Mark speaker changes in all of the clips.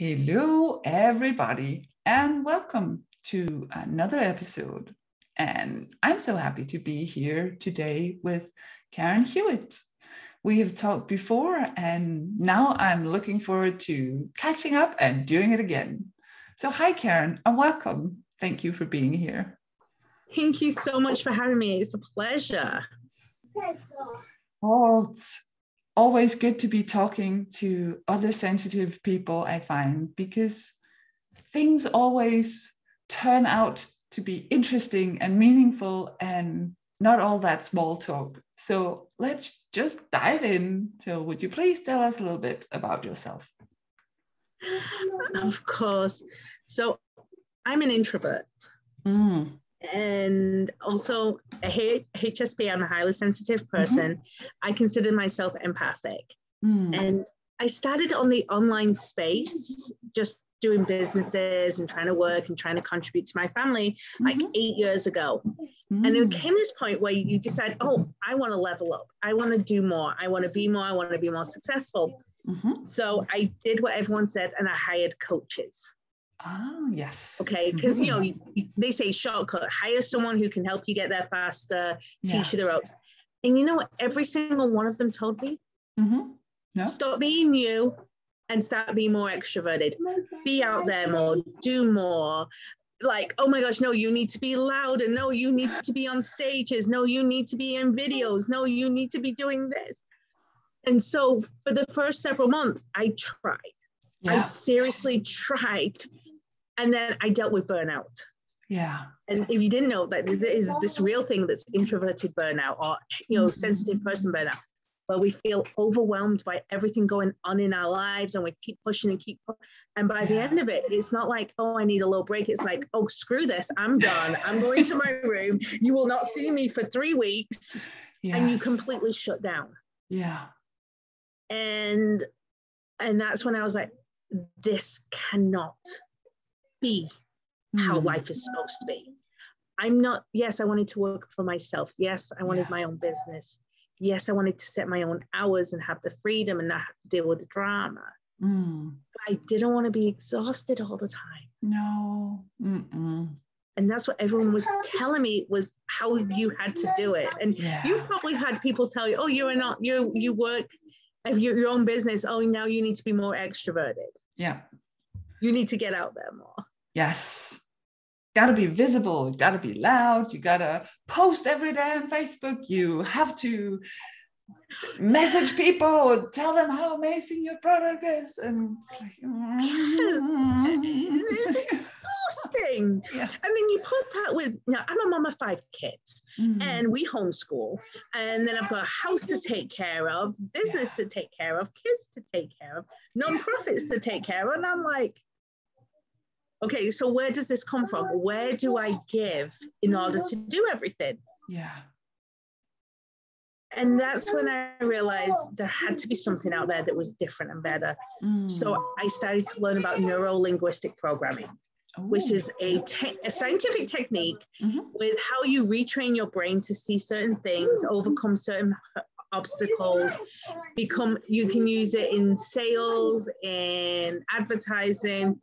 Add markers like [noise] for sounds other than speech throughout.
Speaker 1: Hello, everybody, and welcome to another episode. And I'm so happy to be here today with Karen Hewitt. We have talked before, and now I'm looking forward to catching up and doing it again. So, hi, Karen, and welcome. Thank you for being here.
Speaker 2: Thank you so much for having me. It's a pleasure.
Speaker 1: Oh, it's always good to be talking to other sensitive people, I find, because things always turn out to be interesting and meaningful and not all that small talk. So let's just dive in. So, would you please tell us a little bit about yourself?
Speaker 2: Of course. So, I'm an introvert. Mm and also a HSP, I'm a highly sensitive mm-hmm. person. Mm-hmm. I consider myself empathic. Mm. And I started on the online space, just doing businesses and trying to work and trying to contribute to my family mm-hmm. like eight years ago. Mm. And it mm. came this point where you decide, oh, I want to level up. I want to do more. I want to be more. I want to be more successful. Mm-hmm. So I did what everyone said and I hired coaches.
Speaker 1: Oh, yes.
Speaker 2: Okay. Because, you know, mm-hmm. they say shortcut, hire someone who can help you get there faster, teach yeah. you the ropes. And you know what? Every single one of them told me mm-hmm. no. stop being you and start being more extroverted. Be out there more, do more. Like, oh my gosh, no, you need to be louder. No, you need [laughs] to be on stages. No, you need to be in videos. No, you need to be doing this. And so for the first several months, I tried. Yeah. I seriously tried and then I dealt with burnout.
Speaker 1: Yeah.
Speaker 2: And if you didn't know that there is this real thing that's introverted burnout or you know, mm-hmm. sensitive person burnout, where we feel overwhelmed by everything going on in our lives and we keep pushing and keep and by yeah. the end of it, it's not like, oh, I need a little break. It's like, oh, screw this, I'm done. I'm going to my [laughs] room. You will not see me for three weeks. Yes. And you completely shut down.
Speaker 1: Yeah.
Speaker 2: And and that's when I was like, this cannot be how hmm. life is supposed to be. I'm not, yes, I wanted to work for myself. Yes, I wanted yeah. my own business. Yes, I wanted to set my own hours and have the freedom and not have to deal with the drama. Mm. But I didn't want to be exhausted all the time.
Speaker 1: No. Mm-mm.
Speaker 2: And that's what everyone was telling me was how you had to do it. And yeah. you've probably had people tell you, oh, you're not, you you work, if you're your own business, oh, now you need to be more extroverted.
Speaker 1: Yeah.
Speaker 2: You need to get out there more.
Speaker 1: Yes. Got to be visible, got to be loud, you got to post every day on Facebook, you have to message people, tell them how amazing your product is. And it's like,
Speaker 2: yes, it's exhausting. [laughs] Yeah. And then you put that with, you know, I'm a mom of five kids mm-hmm. and we homeschool. And then I've got a house to take care of, business yeah. to take care of, kids to take care of, nonprofits yeah. to take care of. And I'm like, okay, so where does this come from? Where do I give in order to do everything?
Speaker 1: Yeah.
Speaker 2: And that's when I realized there had to be something out there that was different and better. Mm. So I started to learn about neuro linguistic programming. Ooh. Which is a, te- a scientific technique mm-hmm. with how you retrain your brain to see certain things, overcome certain obstacles become you can use it in sales in advertising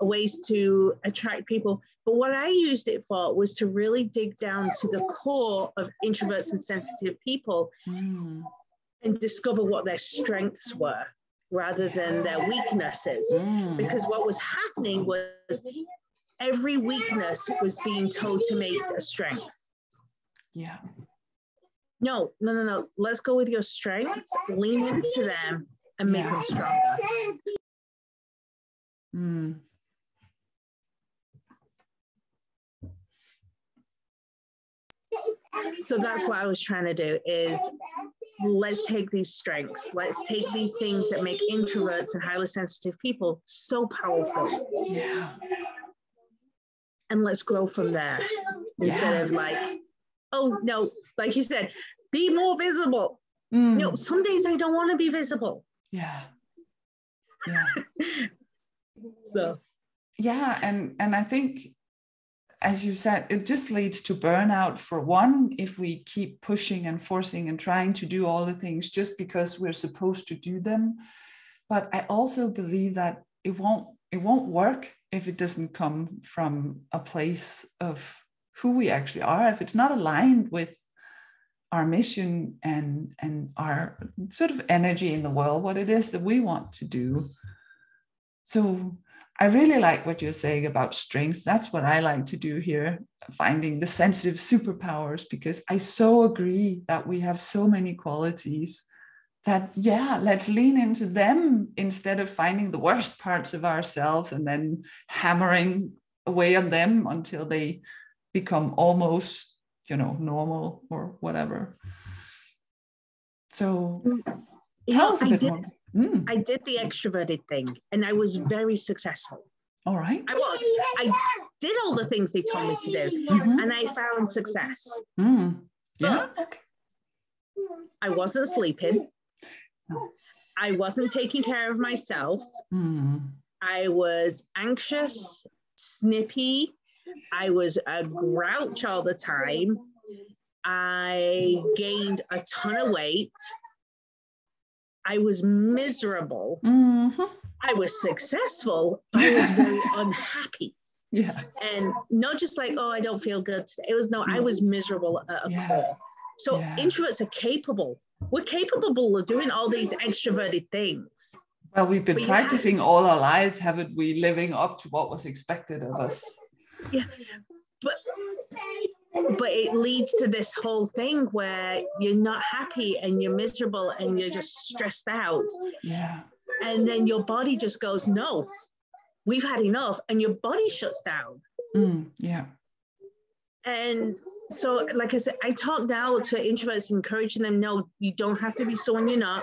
Speaker 2: ways to attract people but what i used it for was to really dig down to the core of introverts and sensitive people mm. and discover what their strengths were rather than their weaknesses mm. because what was happening was every weakness was being told to make a strength
Speaker 1: yeah
Speaker 2: no, no, no, no. Let's go with your strengths, lean into them, and make yeah. them stronger. Mm. So that's what I was trying to do is let's take these strengths, let's take these things that make introverts and highly sensitive people so powerful.
Speaker 1: Yeah.
Speaker 2: And let's grow from there instead yeah. of like, oh no, like you said, be more visible. Mm. You know, some days I don't want to be visible.
Speaker 1: Yeah. Yeah. [laughs]
Speaker 2: so
Speaker 1: yeah, and and I think as you said, it just leads to burnout for one if we keep pushing and forcing and trying to do all the things just because we're supposed to do them. But I also believe that it won't it won't work if it doesn't come from a place of who we actually are if it's not aligned with our mission and and our sort of energy in the world what it is that we want to do. So i really like what you're saying about strength. That's what i like to do here finding the sensitive superpowers because i so agree that we have so many qualities that yeah let's lean into them instead of finding the worst [laughs] parts of ourselves and then hammering away on them until they become almost you know normal or whatever. So tell us a bit
Speaker 2: did,
Speaker 1: more. Mm.
Speaker 2: i did the extroverted thing and i was very successful.
Speaker 1: All right.
Speaker 2: I was. I did all the things they told me to do mm-hmm. and i found success.
Speaker 1: Mm.
Speaker 2: yeah? But i wasn't sleeping. I wasn't taking care of myself.
Speaker 1: Mm.
Speaker 2: i was anxious snippy I was a grouch all the time. I gained a ton of weight. I was miserable.
Speaker 1: Mm-hmm.
Speaker 2: I was successful. I was very [laughs] unhappy.
Speaker 1: Yeah.
Speaker 2: And not just like, oh, I don't feel good today. It was no, I was miserable at a yeah. core. So yeah. introverts are capable. We're capable of doing all these extroverted things.
Speaker 1: Well, we've been but practicing all our lives, haven't we? Living up to what was expected of us
Speaker 2: yeah. But but it leads to this whole thing where you're not happy and you're miserable and you're just stressed out.
Speaker 1: Yeah.
Speaker 2: And then your body just goes no we've had enough and your body shuts down.
Speaker 1: Mm, yeah.
Speaker 2: And so like i said i talk now to introverts encouraging them no you don't have to be someone you're not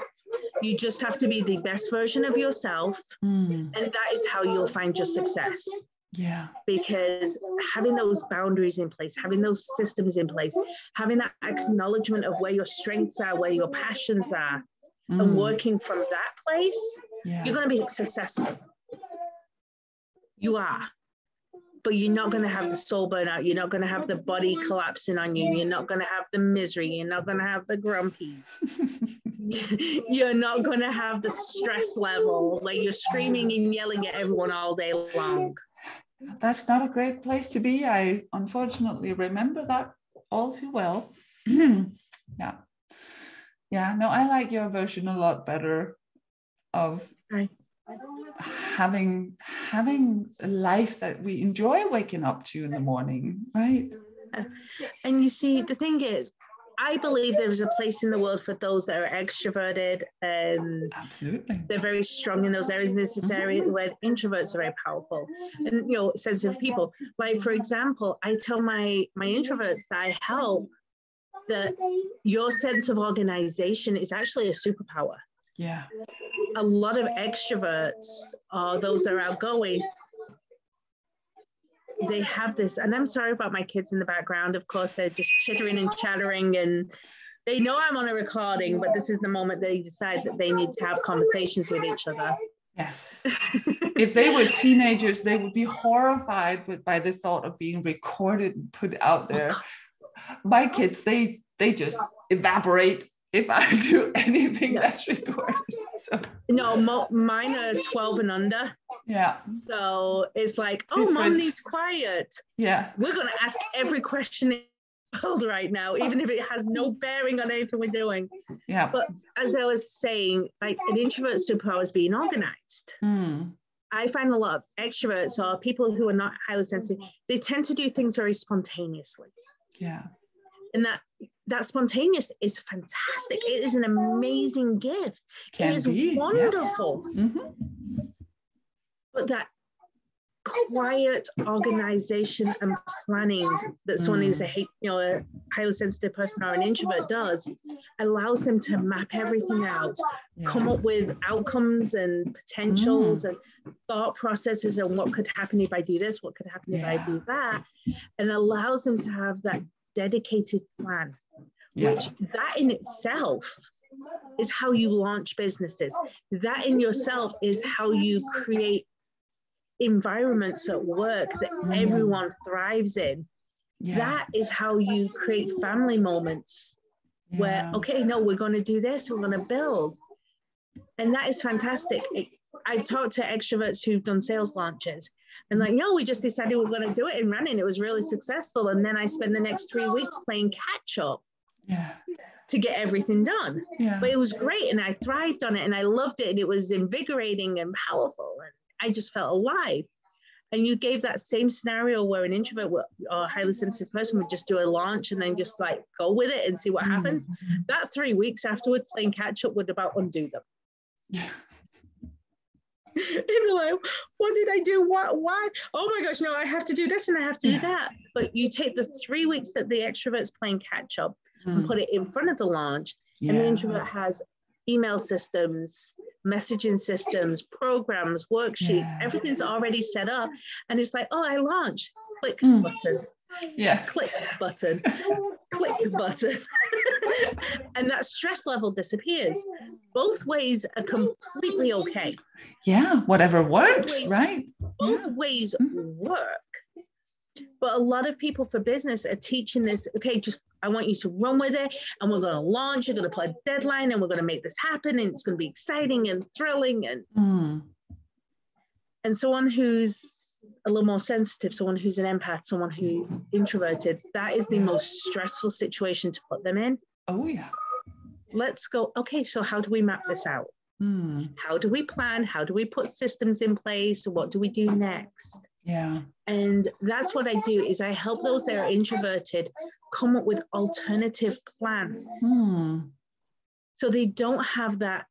Speaker 2: you just have to be the best version of yourself.
Speaker 1: Mm.
Speaker 2: and that is how you'll find your success
Speaker 1: yeah.
Speaker 2: Because having those boundaries in place, having those systems in place, having that acknowledgement of where your strengths are, where your passions are, mm. and working from that place, yeah. you're going to be successful. You are. But you're not going to have the soul burnout. You're not going to have the body collapsing on you. You're not going to have the misery. You're not going to have the grumpies. [laughs] [laughs] you're not going to have the stress level where you're screaming and yelling at everyone all day long
Speaker 1: that's not a great place to be. I unfortunately remember that all too well. [clears throat] yeah. Yeah, no, I like your version a lot better of
Speaker 2: right.
Speaker 1: having having a life that we enjoy waking up to in the morning, right?
Speaker 2: And you see, the thing is, I believe there is a place in the world for those that are extroverted and
Speaker 1: absolutely
Speaker 2: they're very strong in those areas. In this area mm-hmm. where introverts are very powerful and you know sensitive people. Like for example, I tell my my introverts that I help that your sense of organization is actually a superpower.
Speaker 1: Yeah.
Speaker 2: A lot of extroverts are those that are outgoing they have this, and I'm sorry about my kids in the background. Of course, they're just chittering and chattering, and they know I'm on a recording, but this is the moment they decide that they need to have conversations with each other.
Speaker 1: Yes. if they were teenagers, they would be horrified with, by the thought of being recorded and put out there. Oh, my kids, they they just evaporate if I [laughs] do anything yeah. that's recorded. So
Speaker 2: no, mo- mine are 12 and under.
Speaker 1: Yeah.
Speaker 2: So it's like, oh, Different. mom needs quiet.
Speaker 1: Yeah.
Speaker 2: We're going to ask every question in the world right now, even if it has no bearing on anything we're doing.
Speaker 1: Yeah.
Speaker 2: But as I was saying, like an introvert superpower is being organized.
Speaker 1: Mm.
Speaker 2: I find a lot of extroverts or people who are not highly sensitive, they tend to do things very spontaneously.
Speaker 1: Yeah.
Speaker 2: And that that spontaneous is fantastic. It is an amazing gift.
Speaker 1: Can
Speaker 2: it is
Speaker 1: be,
Speaker 2: wonderful.
Speaker 1: Yes. Mm-hmm.
Speaker 2: But that quiet organization and planning that someone mm. who's a you know a highly sensitive person or an introvert does allows them to map everything out yeah. come up with outcomes and potentials mm. and thought processes and what could happen if i do this what could happen yeah. if i do that and allows them to have that dedicated plan yeah. which that in itself is how you launch businesses. That in yourself is how you create environments at work that everyone thrives in. Yeah. That is how you create family moments yeah. where, okay, no, we're going to do this, we're going to build. And that is fantastic. It, I've talked to extroverts who've done sales launches and like, no, we just decided we are going to do it and run it. It was really successful. And then I spend the next three weeks playing catch up.
Speaker 1: Yeah.
Speaker 2: To get everything done.
Speaker 1: Yeah.
Speaker 2: But it was great and I thrived on it and I loved it and it was invigorating and powerful. And I just felt alive. And you gave that same scenario where an introvert or a highly sensitive person would just do a launch and then just like go with it and see what mm-hmm. happens. That three weeks afterwards playing catch up would about undo them. Yeah. [laughs] and like, what did I do? What? Why? Oh my gosh, no, I have to do this and I have to yeah. do that. But you take the three weeks that the extrovert's playing catch up mm. and put it in front of the launch, yeah. and the introvert has email systems, messaging systems, programs, worksheets, yeah. everything's already set up. And it's like, oh, I launched, click mm. button.
Speaker 1: Yeah.
Speaker 2: Click button, click button. [laughs] and that stress level disappears. Both ways are completely okay.
Speaker 1: Yeah, whatever works, both ways, right?
Speaker 2: Both yeah. ways mm-hmm. work. But a lot of people for business are teaching this, okay, just I want you to run with it and we're going to launch, you're going to put a deadline and we're going to make this happen and it's going to be exciting and thrilling and mm. and someone who's a little more sensitive, someone who's an empath, someone who's introverted, that is the most stressful situation to put them in.
Speaker 1: Oh, yeah.
Speaker 2: Let's go, okay, so how do we map this out? Hmm. How do we plan? How do we put systems in place? What do we do next?
Speaker 1: Yeah.
Speaker 2: And that's what I do is I help those that are introverted come up with alternative plans. Hmm. So they don't have that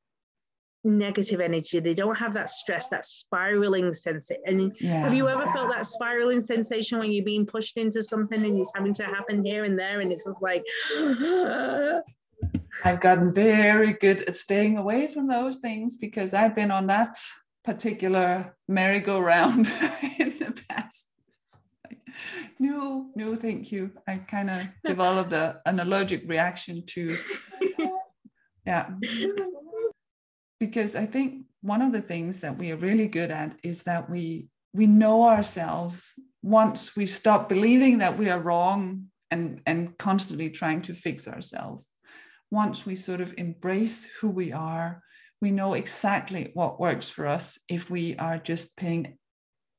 Speaker 2: negative energy. They don't have that stress, that spiraling sensation. And yeah. have you ever felt that spiraling sensation when you're being pushed into something and it's having to happen here and there? And it's just like, [gasps]
Speaker 1: I've gotten very good at staying away from those things because I've been on that particular merry-go-round [laughs] in the past. No, no, thank you. I kind of developed a, an allergic reaction to, yeah, because I think one of the things that we are really good at is that we we know ourselves once we stop believing that we are wrong and and constantly trying to fix ourselves once we sort of embrace who we are we know exactly what works for us. If we are just paying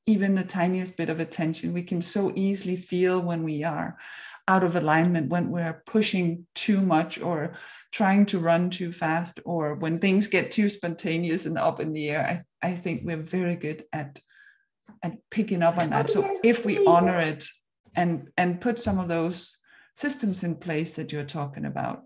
Speaker 1: even the tiniest bit of attention we can so easily feel when we are out of alignment when we're pushing too much or trying to run too fast or when things get too spontaneous and up in the air. I, I think we're very good at at picking up on that. So if we honor it and and put some of those systems in place that you're talking about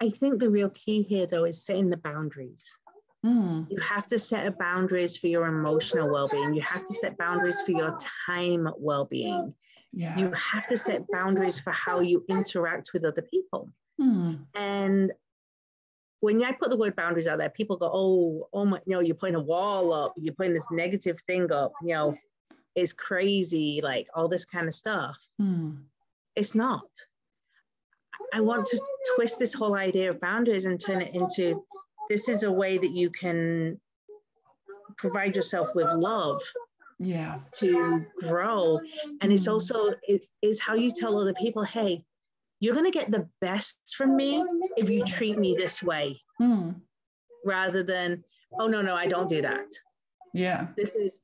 Speaker 2: i think the real key here though is setting the boundaries mm. you have to set boundaries for your emotional well-being you have to set boundaries for your time well-being yeah. you have to set boundaries for how you interact with other people Hmm. And when I put the word boundaries out there, people go, "Oh, oh my, you know, you're putting a wall up, you're putting this negative thing up, you know, it's crazy, like all this kind of stuff." Hmm. It's not. I want to twist this whole idea of boundaries and turn it into this is a way that you can provide yourself with love
Speaker 1: yeah.
Speaker 2: to grow. And it's hmm. also it is how you tell other people hey you're going to get the best from me if you treat me this way hmm. rather than oh no no i don't do that.
Speaker 1: Yeah.
Speaker 2: This is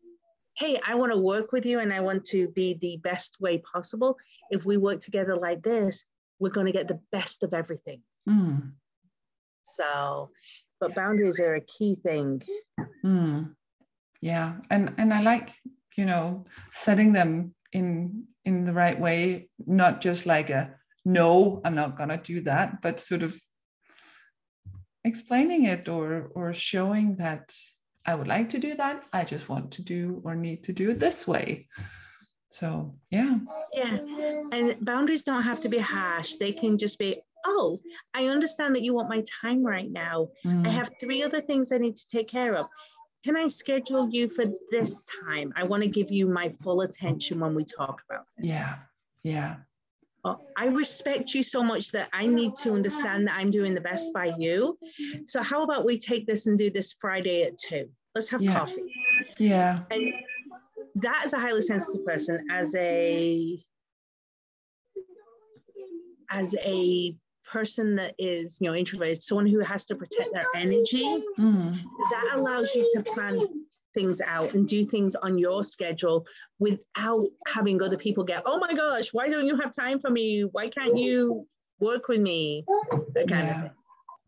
Speaker 2: hey i want to work with you and i want to be the best way possible. If we work together like this we're going to get the best of everything hmm. so but boundaries are a key thing
Speaker 1: hmm. yeah and and i like you know setting them in in the right way not just like a no, I'm not going to do that, but sort of explaining it or or showing that I would like to do that. I just want to do or need to do it this way. So, yeah.
Speaker 2: Yeah. And boundaries don't have to be harsh. They can just be, oh, I understand that you want my time right now. Mm. I have three other things I need to take care of. Can I schedule you for this time? I want to give you my full attention when we talk about this.
Speaker 1: Yeah. Yeah.
Speaker 2: I respect you so much that I need to understand that I'm doing the best by you. So how about we take this and do this Friday at two? Let's have
Speaker 1: yeah.
Speaker 2: coffee.
Speaker 1: Yeah.
Speaker 2: And that is a highly sensitive person as a as a person that is, you know, introverted, someone who has to protect their energy, mm. that allows you to plan things out and do things on your schedule without having other people get, oh my gosh, why don't you have time for me? Why can't you work with me? That kind
Speaker 1: yeah.
Speaker 2: of thing.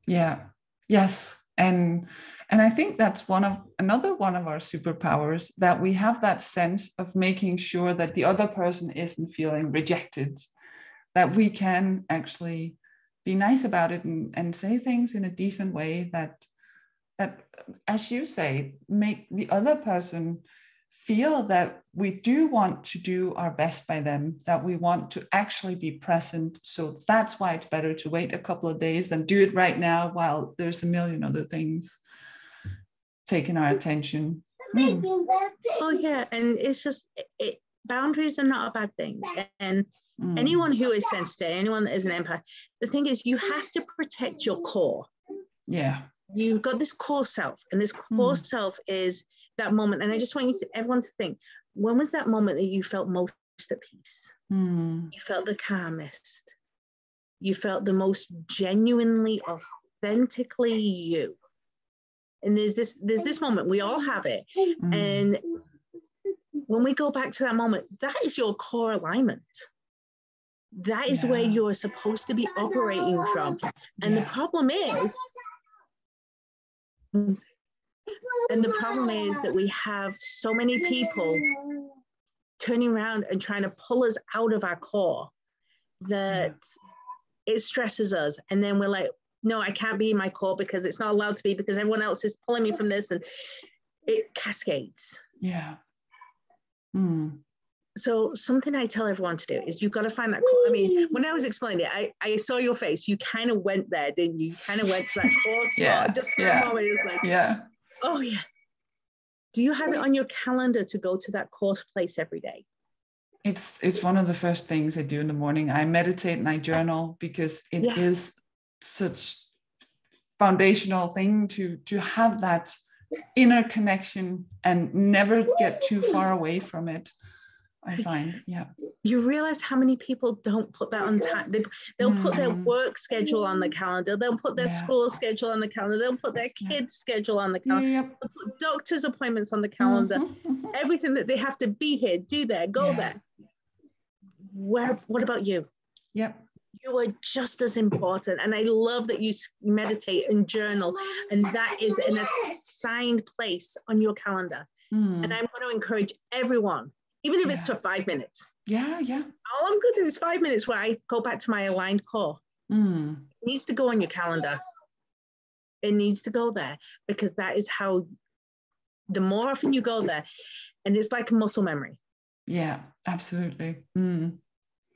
Speaker 1: Yeah. Yes. And and I think that's one of another one of our superpowers that we have that sense of making sure that the other person isn't feeling rejected, that we can actually be nice about it and, and say things in a decent way that that as you say make the other person feel that we do want to do our best by them that we want to actually be present. So that's why it's better to wait a couple of days than do it right now while there's a million other things taking our attention.
Speaker 2: Mm. Oh yeah, and it's just it, boundaries are not a bad thing. And mm. anyone who is sensitive, anyone that is an empath, the thing is you have to protect your core.
Speaker 1: Yeah.
Speaker 2: You've got this core self, and this core mm. self is that moment. And I just want you to everyone to think, when was that moment that you felt most at peace?
Speaker 1: Mm.
Speaker 2: You felt the calmest. You felt the most genuinely, authentically you and there's this there's this moment we all have it mm. and when we go back to that moment that is your core alignment that is yeah. where you're supposed to be operating from and yeah. the problem is and the problem is that we have so many people turning around and trying to pull us out of our core that yeah. it stresses us and then we're like no, I can't be in my core because it's not allowed to be because everyone else is pulling me from this and it cascades.
Speaker 1: Yeah. Mm.
Speaker 2: So something I tell everyone to do is you've got to find that. I mean, when I was explaining it, I, I saw your face. You kind of went there, didn't you? You kind of went to that [laughs] core spot yeah. just for yeah. a moment. It was like,
Speaker 1: yeah.
Speaker 2: Oh yeah. Do you have it on your calendar to go to that course place every day?
Speaker 1: It's it's one of the first things I do in the morning. I meditate and I journal because it yeah. is such foundational thing to to have that inner connection and never get too far away from it i find yeah
Speaker 2: you realize how many people don't put that on time they, they'll mm. put their mm. work schedule on the calendar they'll put their yeah. school schedule on the calendar they'll put their kids yeah. schedule on the calendar yeah, yep. doctor's appointments on the calendar mm-hmm, mm-hmm. everything that they have to be here do there go there where what about you
Speaker 1: yep
Speaker 2: you are just as important. And I love that you meditate and journal, and that is an assigned place on your calendar. Mm. And I'm going to encourage everyone, even if yeah. it's for five minutes.
Speaker 1: Yeah, yeah.
Speaker 2: All I'm going to do is five minutes where I go back to my aligned core.
Speaker 1: Mm.
Speaker 2: It needs to go on your calendar. It needs to go there because that is how the more often you go there, and it's like muscle memory.
Speaker 1: Yeah, absolutely. Mm.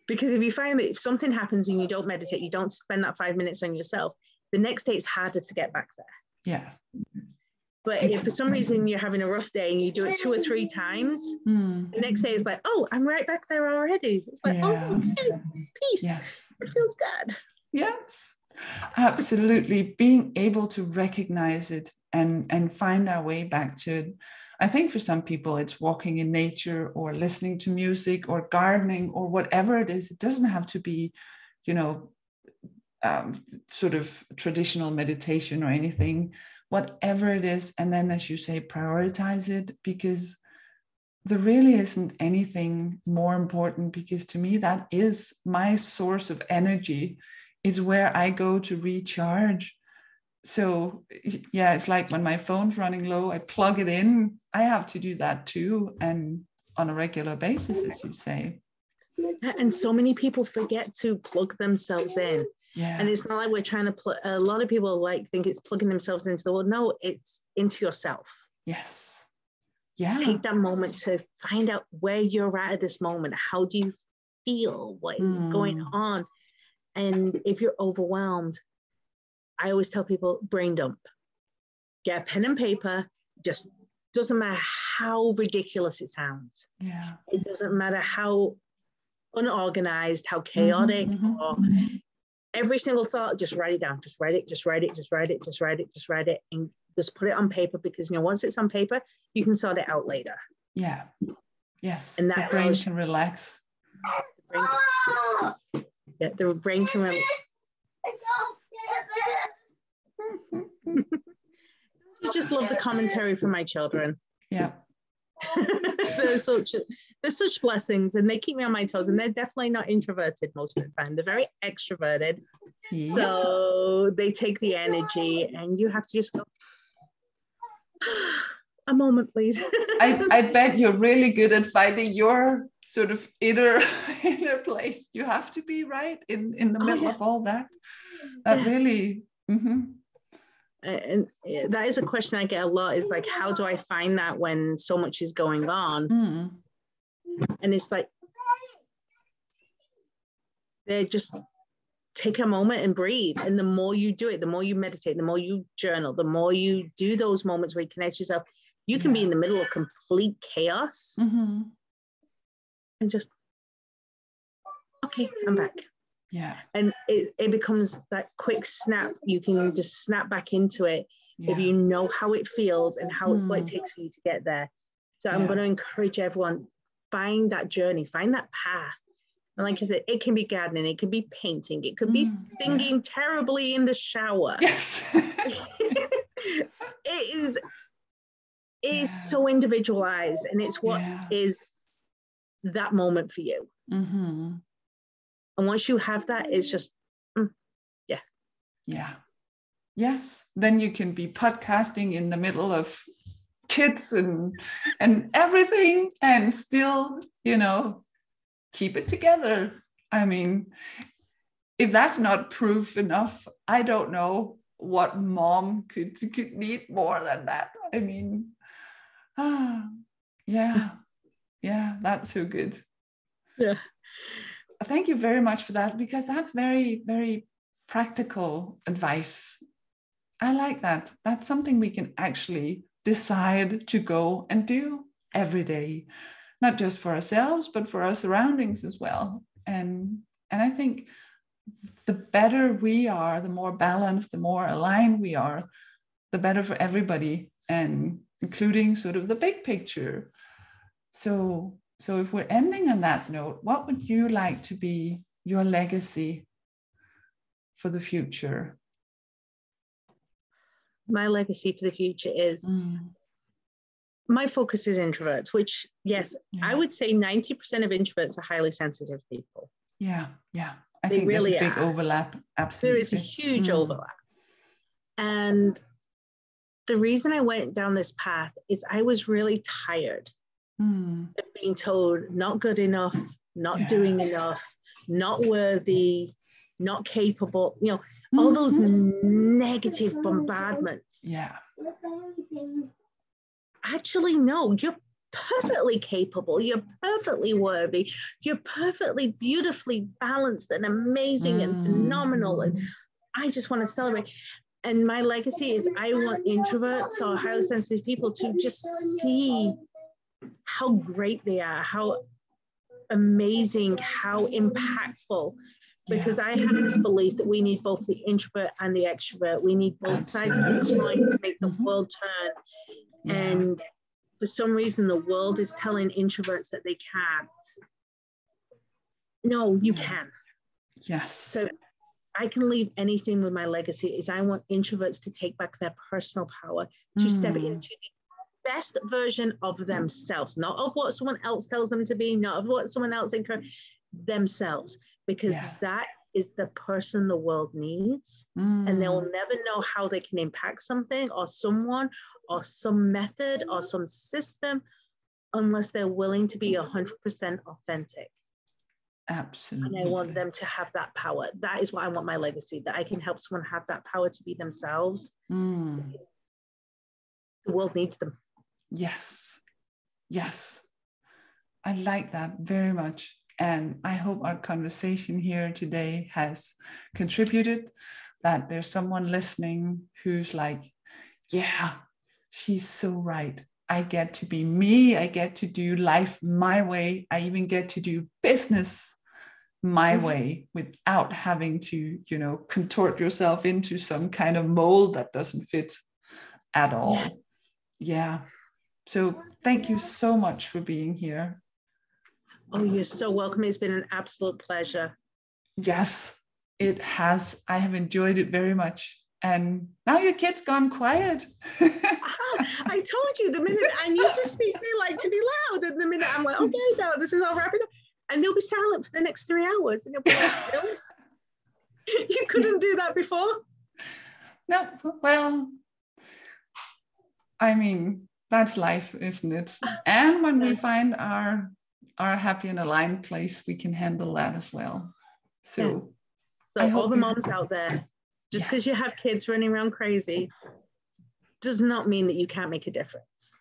Speaker 2: Because if you find that if something happens and you don't meditate, you don't spend that five minutes on yourself, the next day it's harder to get back there.
Speaker 1: Yeah.
Speaker 2: But if for some reason you're having a rough day and you do it two or three times,
Speaker 1: mm.
Speaker 2: the next day is like, oh, I'm right back there already. It's like, oh, yeah. oh, okay, peace.
Speaker 1: Yes.
Speaker 2: It feels good.
Speaker 1: Yes, absolutely. Being able to recognize it and and find our way back to it I think for some people, it's walking in nature or listening to music or gardening or whatever it is. It doesn't have to be, you know, um, sort of traditional meditation or anything, whatever it is. And then, as you say, prioritize it because there really isn't anything more important because to me, that is my source of energy, is where I go to recharge so yeah it's like when my phone's running low i plug it in. I have to do that too and on a regular basis as you say.
Speaker 2: And so many people forget to plug themselves in.
Speaker 1: Yeah.
Speaker 2: and it's not like we're trying to put a lot of people like think it's plugging themselves into the world. No it's into yourself.
Speaker 1: Yes. Yeah.
Speaker 2: Take that moment to find out where you're at at this moment. How do you feel? What is mm. going on? And if you're overwhelmed I always tell people brain dump. Get a pen and paper, just doesn't matter how ridiculous it sounds.
Speaker 1: Yeah.
Speaker 2: It doesn't matter how unorganized, how chaotic, mm-hmm, mm-hmm. or every single thought, just write it down. Just write it, just write it, just write it, just write it, just write it, and just put it on paper because you know once it's on paper, you can sort it out later.
Speaker 1: Yeah. Yes. And that the brain can relax.
Speaker 2: The brain, yeah, the brain can relax you just love the commentary from my children?
Speaker 1: Yeah. [laughs]
Speaker 2: they're such they're such blessings and they keep me on my toes and they're definitely not introverted most of the time they're very extroverted yeah. so they take the energy and you have to just go a moment please [laughs]
Speaker 1: I, I bet you're really good at finding your sort of inner [laughs] inner place you have to be right in in the oh, middle oh, yeah. of all that that yeah. really mm-hmm
Speaker 2: and that is a question I get a lot is like, how do I find that when so much is going on? Mm. And it's like, they just take a moment and breathe. And the more you do it, the more you meditate, the more you journal, the more you do those moments where you connect yourself, you can yeah. be in the middle of complete chaos mm-hmm. and just, okay, I'm back
Speaker 1: yeah
Speaker 2: and it, it becomes that quick snap you can just snap back into it yeah. if you know how it feels and how mm. what it hmm. takes for you to get there so i'm going to encourage everyone find that journey find that path and like I said, it can be gardening, it can be painting, it could be mm, singing yeah. terribly in the shower. [laughs]
Speaker 1: Yes. [laughs]
Speaker 2: it is it yeah. is so individualized and it's what yeah. is that moment for you. Mm-hmm. And once you have that, it's just, mm, yeah.
Speaker 1: Yeah. Yes. Then you can be podcasting in the middle of kids and and everything and still, you know, keep it together. I mean, if that's not proof enough, I don't know what mom could could need more than that. I mean, ah, [sighs] yeah, yeah, that's so good.
Speaker 2: Yeah
Speaker 1: thank you very much for that because that's very, very practical advice. I like that. That's something we can actually decide to go and do every day, not just for ourselves, but for our surroundings as well. And and I think the better we are, the more balanced, the more aligned we are, the better for everybody, and including sort of the big picture. So so if we're ending on that note, what would you like to be your legacy for the future?
Speaker 2: My legacy for the future is mm. my focus is introverts, which, yes, yeah. I would say 90% of introverts are highly sensitive people.
Speaker 1: Yeah, yeah. I they think really there's a big are. overlap. Absolutely.
Speaker 2: There is a huge mm. overlap. And the reason I went down this path is I was really tired mm. Being told not good enough, not yeah. doing enough, not worthy, not capable, you know, mm-hmm. all those negative bombardments.
Speaker 1: Yeah.
Speaker 2: Actually, no, you're perfectly capable, you're perfectly worthy, you're perfectly beautifully balanced and amazing mm. and phenomenal. And I just want to celebrate. And my legacy is I want introverts or highly sensitive people to just see how great they are, how amazing, how impactful. Because yeah. I have this belief that we need both the introvert and the extrovert. We need both Absolutely. sides of the coin to make the mm-hmm. world turn. Yeah. And for some reason, the world is telling introverts that they can't. No, you can.
Speaker 1: Yes.
Speaker 2: So I can leave anything with my legacy is I want introverts to take back their personal power, to mm. step into the best version of themselves, not of what someone else tells them to be, not of what someone else encourages themselves, because yes. that is the person the world needs. Mm. And they'll never know how they can impact something or someone or some method or some system unless they're willing to be 100% authentic.
Speaker 1: Absolutely.
Speaker 2: And I want them to have that power. That is what I want my legacy, that I can help someone have that power to be themselves. Mm. The world needs them.
Speaker 1: Yes. Yes. I like that very much. And I hope our conversation here today has contributed, that there's someone listening who's like, yeah, she's so right. I get to be me. I get to do life my way. I even get to do business my mm-hmm. way without having to, you know, contort yourself into some kind of mold that doesn't fit at all. Yeah. yeah. So thank you so much for being here.
Speaker 2: Oh, you're so welcome. It's been an absolute pleasure.
Speaker 1: Yes. it has. I have enjoyed it very much. And now your kid's gone quiet. [laughs]
Speaker 2: I told you the minute I need to speak, they like to be loud. And the minute I'm like, okay, now this is all wrapping up. And they'll be silent for the next three hours. And you'll be like, really? [laughs] you couldn't yes. do that before?
Speaker 1: No, well, I mean, that's life, isn't it? Ah, and when we find our our happy and aligned place, we can handle that as well. So,
Speaker 2: yeah. so all the moms out there, just because yes. you have kids running around crazy, does not mean that you can't make a difference.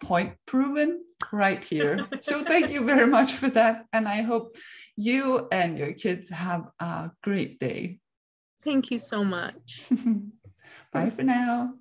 Speaker 1: Point proven right here. so thank you very [laughs] much for that, and I hope you and your kids have a great day.
Speaker 2: Thank you so much. [laughs]
Speaker 1: Bye for now.